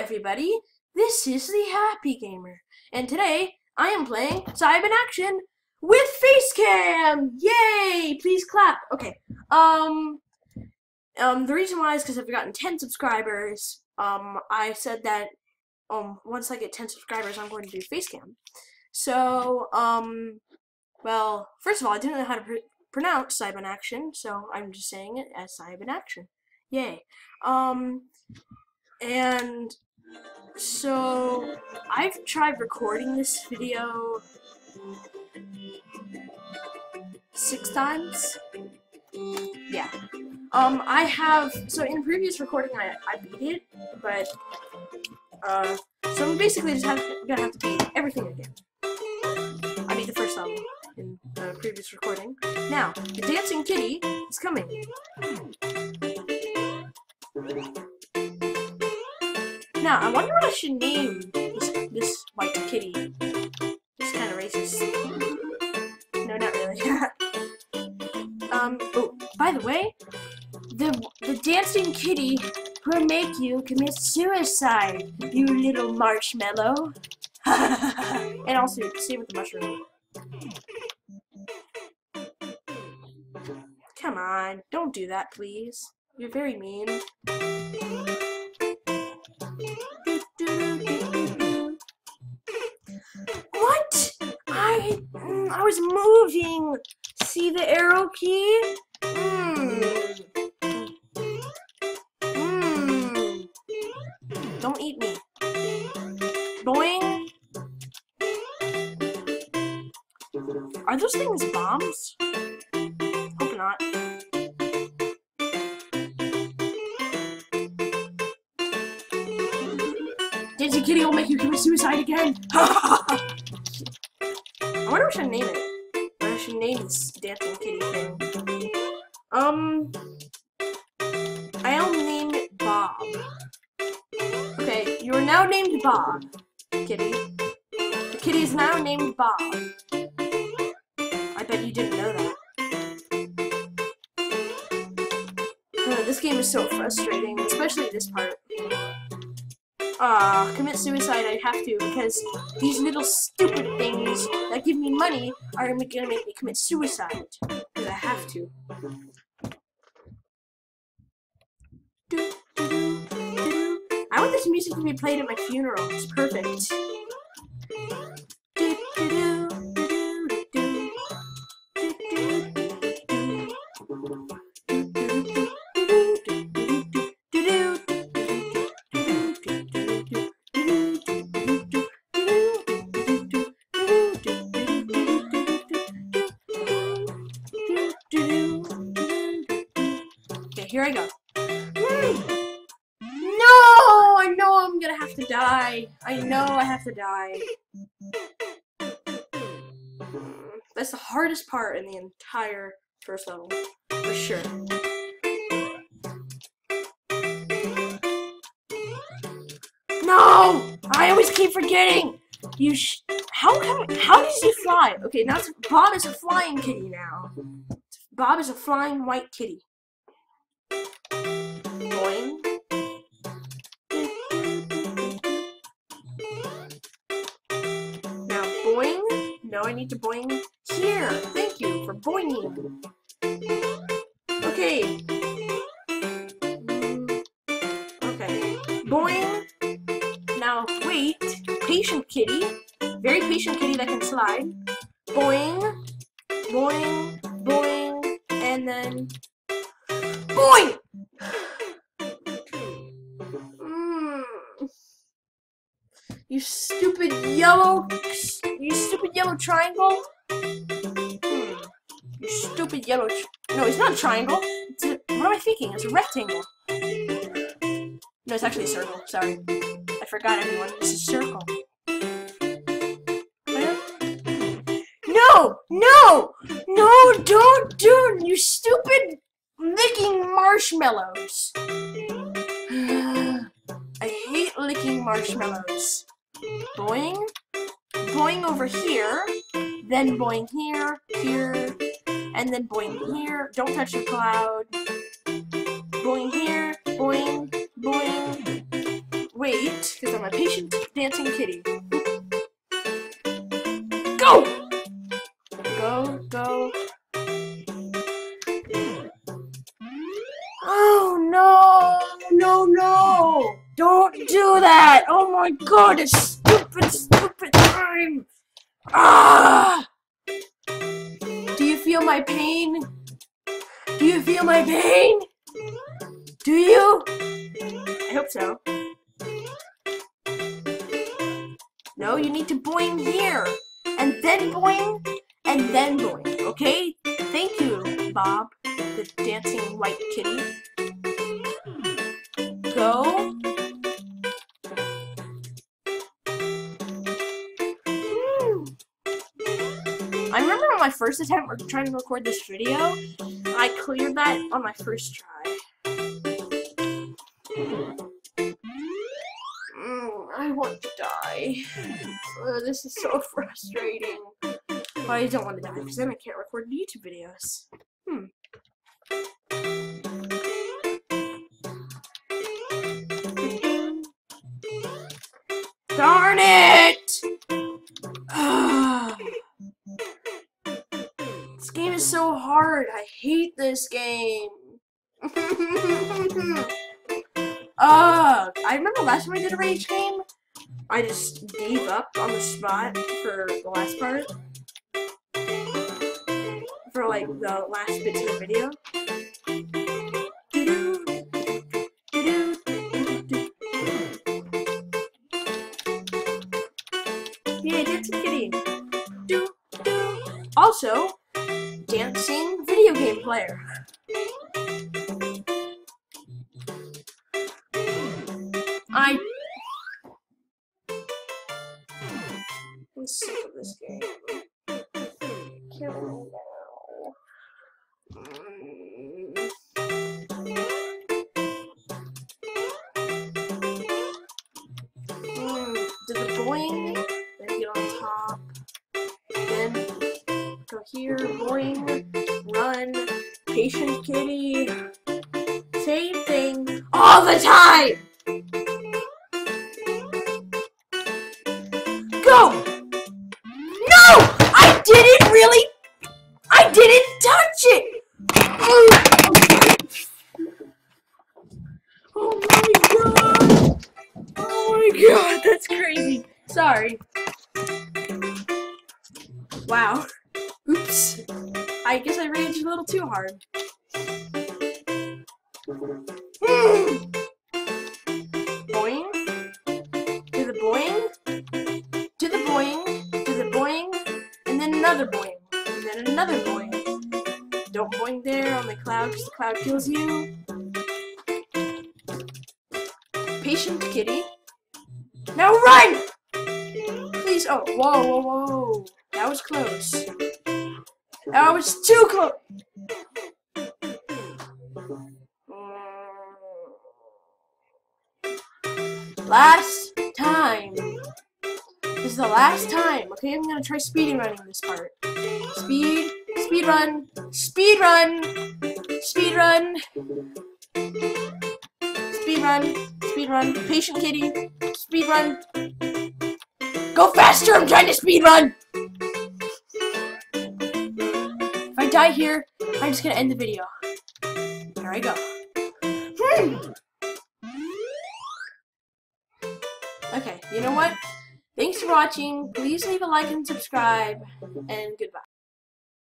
everybody, this is the Happy Gamer, and today I am playing Cyber Action with Facecam! Yay! Please clap. Okay, um, um, the reason why is because I've gotten 10 subscribers. Um, I said that, um, once I get 10 subscribers, I'm going to do Facecam. So, um, well, first of all, I didn't know how to pr pronounce Cyber Action, so I'm just saying it as Cyber Action. Yay. Um, and so I've tried recording this video six times. Yeah. Um, I have, so in previous recording I, I beat it, but, uh, so I'm basically just have, gonna have to beat everything again. I beat the first level in the previous recording. Now, the dancing kitty is coming. I wonder what I should name this, this white kitty. It's kind of racist. No, not really. um, oh, by the way, the, the dancing kitty will make you commit suicide, you little marshmallow. and also, same with the mushroom. Come on, don't do that, please. You're very mean. What? I mm, I was moving. See the arrow key? Mm. Mm. Don't eat me. Boing. Are those things bombs? Dancing Kitty will make you commit suicide again. I wonder what I should name it. What I should name this Dancing Kitty thing. Um, I'll name it Bob. Okay, you are now named Bob, Kitty. The kitty is now named Bob. I bet you didn't know that. Uh, this game is so frustrating, especially this part. Ah, uh, commit suicide I have to because these little stupid things that give me money are gonna make me commit suicide. Because I have to. I want this music to be played at my funeral. It's perfect. Here I go. No! I know I'm gonna have to die. I know I have to die. That's the hardest part in the entire first level. For sure. No! I always keep forgetting! You sh- How, how, how does he fly? Okay, now Bob is a flying kitty now. Bob is a flying white kitty. Boing. Now boing. I need to boing here. Thank you for boinging. Okay. Okay. Boing. Now wait. Patient kitty. Very patient kitty that can slide. Boing. Boing. You stupid yellow, you stupid yellow triangle. Mm. You stupid yellow. no, it's not a triangle. It's a, what am I thinking? It's a rectangle. No, it's actually a circle. Sorry, I forgot everyone. It's a circle. No! No! No! Don't do you stupid licking marshmallows. Licking marshmallows. Boing, boing over here, then boing here, here, and then boing here. Don't touch the cloud. Boing here, boing, boing. Wait, wait, because I'm a patient dancing kitty. Go! Go, go. Oh no, no, no! Don't do that! Oh my god, it's stupid, stupid time! Ah! Do you feel my pain? Do you feel my pain? Do you? I hope so. No, you need to boing here. And then boing, and then boing, okay? Thank you, Bob, the dancing white kitty. Go. On my first attempt trying to record this video, I cleared that on my first try. Mm, I want to die. Uh, this is so frustrating. But I don't want to die because then I can't record YouTube videos. Hmm. Darn it! This game. I remember last time I did a rage game, I just gave up on the spot for the last part. For like the last bits of the video. Yeah, dancing kitty. Do, do. Also, dancing video game player. I. I'm sick of this game. Kill me now. Mm. Do the boing, same thing all the time! Go! No! I didn't really! I didn't touch it! Oh my god! Oh my god, that's crazy. Sorry. Wow. Oops. I guess I raged a little too hard. Boing. Do the boing. Do the boing. Do the boing. And then another boing. And then another boing. Don't boing there on the cloud because the cloud kills you. Patient kitty. Now run! Please. Oh, whoa, whoa, whoa. That was close. That was too close. Last time. This is the last time. Okay, I'm gonna try speeding running this part. Speed, speed run, speed run, speed run, speed run, speed run. Patient kitty, speed run. Go faster! I'm trying to speed run. If I die here, I'm just gonna end the video. Here I go. Hmm. You know what? Thanks for watching. Please leave a like and subscribe, and goodbye.